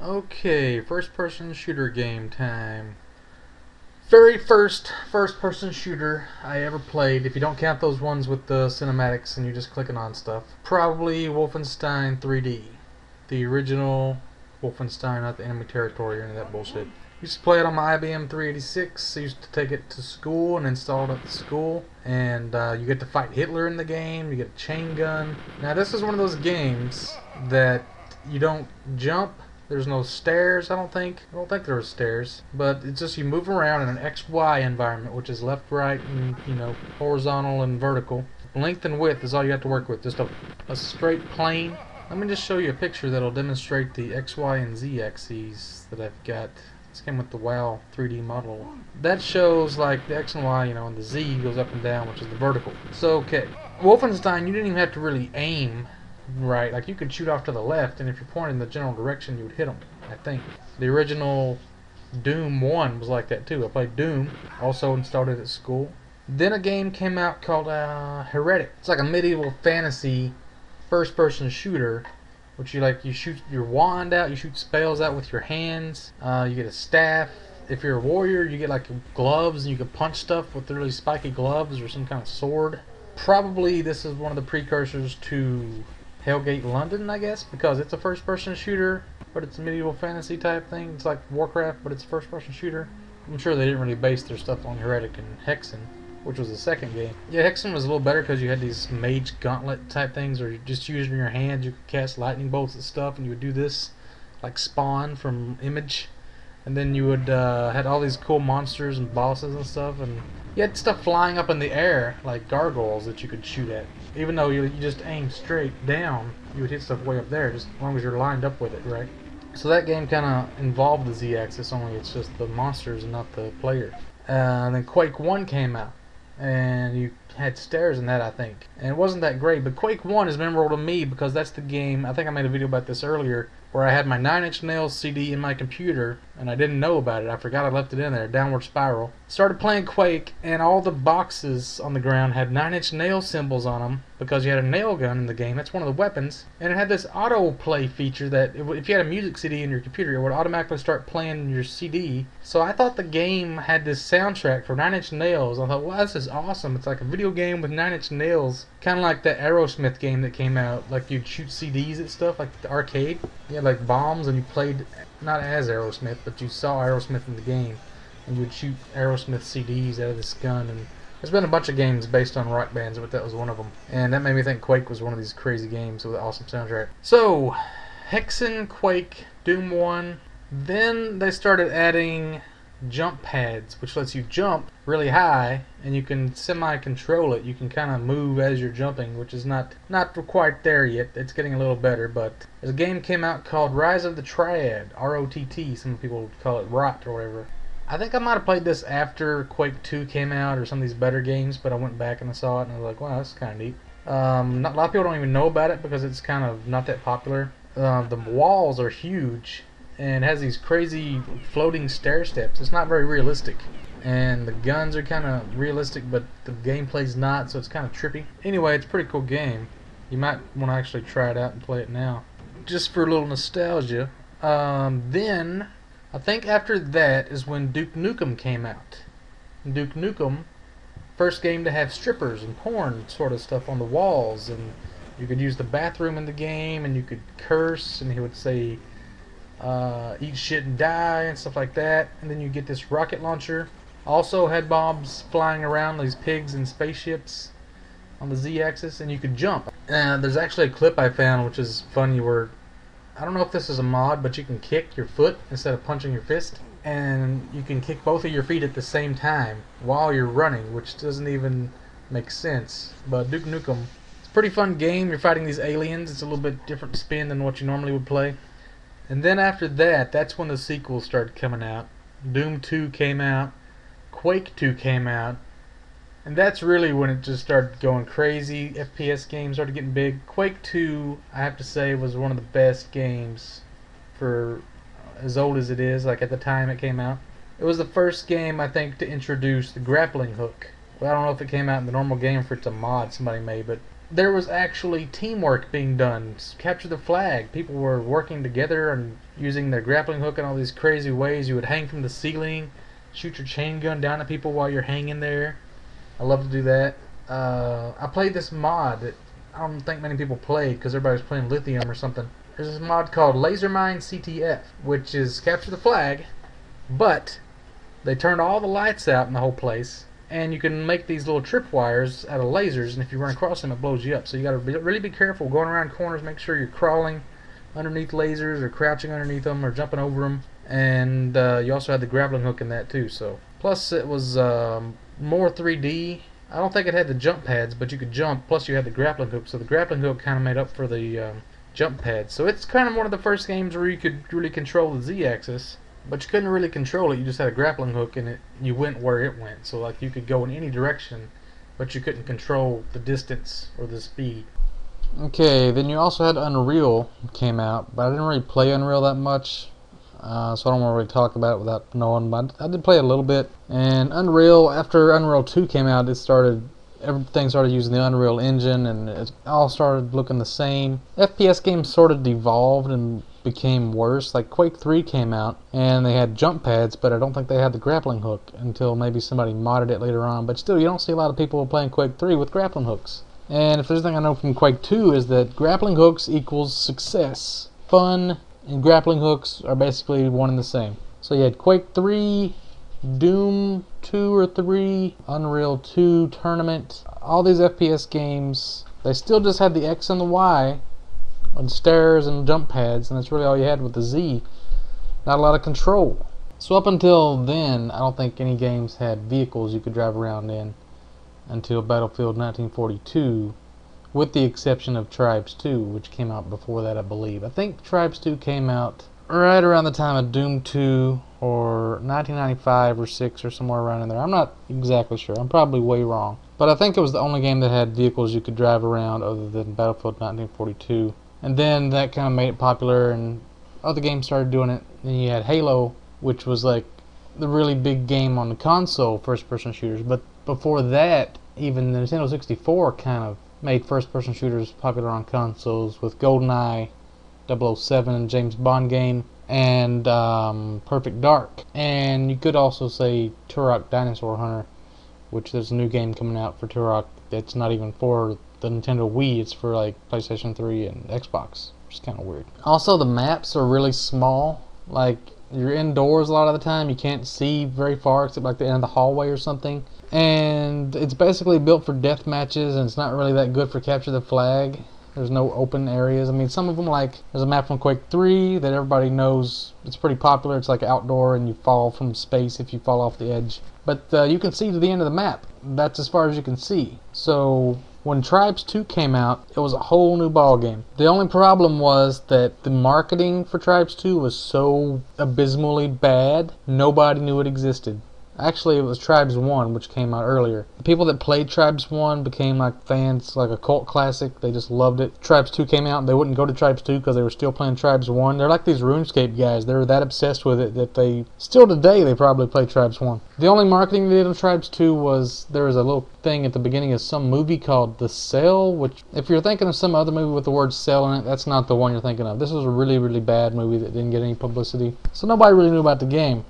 Okay, first person shooter game time. Very first first person shooter I ever played, if you don't count those ones with the cinematics and you're just clicking on stuff. Probably Wolfenstein 3D. The original Wolfenstein, not the enemy territory or any of that bullshit. Used to play it on my IBM 386. I used to take it to school and install it at the school. And uh, you get to fight Hitler in the game. You get a chain gun. Now this is one of those games that you don't jump there's no stairs, I don't think. I don't think there are stairs. But it's just you move around in an XY environment, which is left, right, and, you know, horizontal and vertical. Length and width is all you have to work with. Just a, a straight plane. Let me just show you a picture that'll demonstrate the X, Y, and Z axes that I've got. This came with the WoW 3D model. That shows like the X and Y, you know, and the Z goes up and down, which is the vertical. So, okay. Wolfenstein, you didn't even have to really aim right. Like you could shoot off to the left, and if you're pointing in the general direction, you would hit them. I think the original Doom One was like that too. I played Doom, also installed it at school. Then a game came out called uh, Heretic. It's like a medieval fantasy first-person shooter, which you like you shoot your wand out, you shoot spells out with your hands. Uh, you get a staff. If you're a warrior, you get like gloves, and you can punch stuff with really spiky gloves or some kind of sword. Probably this is one of the precursors to Hellgate London, I guess, because it's a first-person shooter, but it's a medieval fantasy type thing. It's like Warcraft, but it's a first-person shooter. I'm sure they didn't really base their stuff on Heretic and Hexen, which was the second game. Yeah, Hexen was a little better because you had these mage gauntlet type things, or you just using your hands, you could cast lightning bolts and stuff, and you would do this, like Spawn from Image. And then you would uh, had all these cool monsters and bosses and stuff, and you had stuff flying up in the air, like gargoyles that you could shoot at. Even though you, you just aim straight down, you would hit stuff way up there, just as long as you're lined up with it, right? So that game kind of involved the Z-axis, only it's just the monsters and not the player. Uh, and then Quake 1 came out, and you had stairs in that, I think. And it wasn't that great, but Quake 1 is memorable to me because that's the game, I think I made a video about this earlier, where I had my Nine Inch Nails CD in my computer and I didn't know about it. I forgot I left it in there, Downward Spiral. Started playing Quake and all the boxes on the ground had Nine Inch Nail symbols on them because you had a nail gun in the game. That's one of the weapons. And it had this autoplay feature that if you had a music CD in your computer, it would automatically start playing your CD. So I thought the game had this soundtrack for Nine Inch Nails. I thought, wow, this is awesome. It's like a video game with Nine Inch Nails. Kind of like the Aerosmith game that came out. Like you'd shoot CDs and stuff, like the arcade. You had like bombs and you played, not as Aerosmith, but you saw Aerosmith in the game. And you would shoot Aerosmith CDs out of this gun and there's been a bunch of games based on rock bands, but that was one of them. And that made me think Quake was one of these crazy games with an awesome soundtrack. So, Hexen, Quake, Doom 1. Then they started adding jump pads, which lets you jump really high, and you can semi-control it. You can kind of move as you're jumping, which is not not quite there yet. It's getting a little better, but a game came out called Rise of the Triad, R-O-T-T. Some people call it ROT or whatever. I think I might have played this after Quake 2 came out or some of these better games, but I went back and I saw it and I was like, wow, that's kind of neat. Um, not, a lot of people don't even know about it because it's kind of not that popular. Uh, the walls are huge and has these crazy floating stair steps. It's not very realistic. And the guns are kind of realistic, but the gameplay's not, so it's kind of trippy. Anyway, it's a pretty cool game. You might want to actually try it out and play it now. Just for a little nostalgia. Um, then I think after that is when Duke Nukem came out. Duke Nukem, first game to have strippers and porn sort of stuff on the walls, and you could use the bathroom in the game, and you could curse, and he would say, uh, eat shit and die, and stuff like that. And then you get this rocket launcher. Also had bombs flying around, these pigs and spaceships on the z-axis, and you could jump. Uh, there's actually a clip I found, which is funny, where I don't know if this is a mod, but you can kick your foot instead of punching your fist. And you can kick both of your feet at the same time while you're running, which doesn't even make sense. But Duke Nukem, it's a pretty fun game. You're fighting these aliens. It's a little bit different spin than what you normally would play. And then after that, that's when the sequels started coming out. Doom 2 came out. Quake 2 came out. And that's really when it just started going crazy. FPS games started getting big. Quake 2, I have to say, was one of the best games for as old as it is, like at the time it came out. It was the first game, I think, to introduce the grappling hook. Well, I don't know if it came out in the normal game for it's a mod somebody made, but there was actually teamwork being done. Capture the flag. People were working together and using their grappling hook in all these crazy ways. You would hang from the ceiling, shoot your chain gun down at people while you're hanging there. I love to do that. Uh, I played this mod that I don't think many people played because everybody was playing Lithium or something. There's this mod called Lasermine CTF, which is capture the flag, but they turned all the lights out in the whole place, and you can make these little tripwires out of lasers, and if you run across them, it blows you up. So you got to be, really be careful going around corners. Make sure you're crawling underneath lasers, or crouching underneath them, or jumping over them. And uh, you also had the grappling hook in that too. So plus it was um, more 3D. I don't think it had the jump pads, but you could jump. Plus you had the grappling hook, so the grappling hook kind of made up for the um, jump pads. So it's kind of one of the first games where you could really control the Z-axis, but you couldn't really control it. You just had a grappling hook and it you went where it went. So like you could go in any direction, but you couldn't control the distance or the speed. Okay, then you also had Unreal came out, but I didn't really play Unreal that much, uh, so I don't want to really talk about it without knowing. But I did play a little bit, and Unreal after Unreal 2 came out, it started everything started using the Unreal Engine and it all started looking the same. FPS games sort of devolved and became worse. Like Quake 3 came out and they had jump pads, but I don't think they had the grappling hook until maybe somebody modded it later on. But still, you don't see a lot of people playing Quake 3 with grappling hooks. And if there's anything I know from Quake 2 is that grappling hooks equals success. Fun and grappling hooks are basically one and the same. So you had Quake 3, Doom 2 or 3, Unreal 2 Tournament, all these FPS games, they still just had the X and the Y on stairs and jump pads, and that's really all you had with the Z. Not a lot of control. So up until then, I don't think any games had vehicles you could drive around in until Battlefield 1942, with the exception of Tribes 2, which came out before that, I believe. I think Tribes 2 came out right around the time of Doom 2 or 1995 or 6 or somewhere around in there. I'm not exactly sure. I'm probably way wrong. But I think it was the only game that had vehicles you could drive around other than Battlefield 1942. And then that kind of made it popular and other games started doing it. Then you had Halo, which was like the really big game on the console first person shooters. But before that, even the Nintendo 64 kind of made first person shooters popular on consoles with GoldenEye 007 James Bond game and um, Perfect Dark. And you could also say Turok Dinosaur Hunter, which there's a new game coming out for Turok that's not even for the Nintendo Wii, it's for like PlayStation 3 and Xbox, which is kind of weird. Also, the maps are really small. Like, you're indoors a lot of the time, you can't see very far except like the end of the hallway or something. And it's basically built for death matches, and it's not really that good for capture the flag. There's no open areas. I mean, some of them like there's a map from Quake 3 that everybody knows. It's pretty popular. It's like outdoor, and you fall from space if you fall off the edge. But uh, you can see to the end of the map. That's as far as you can see. So when Tribes 2 came out, it was a whole new ballgame. The only problem was that the marketing for Tribes 2 was so abysmally bad, nobody knew it existed. Actually, it was Tribes 1, which came out earlier. The people that played Tribes 1 became like fans, like a cult classic. They just loved it. Tribes 2 came out, and they wouldn't go to Tribes 2 because they were still playing Tribes 1. They're like these RuneScape guys. They're that obsessed with it that they, still today, they probably play Tribes 1. The only marketing they did on Tribes 2 was there was a little thing at the beginning of some movie called The Cell, which, if you're thinking of some other movie with the word cell in it, that's not the one you're thinking of. This was a really, really bad movie that didn't get any publicity. So nobody really knew about the game.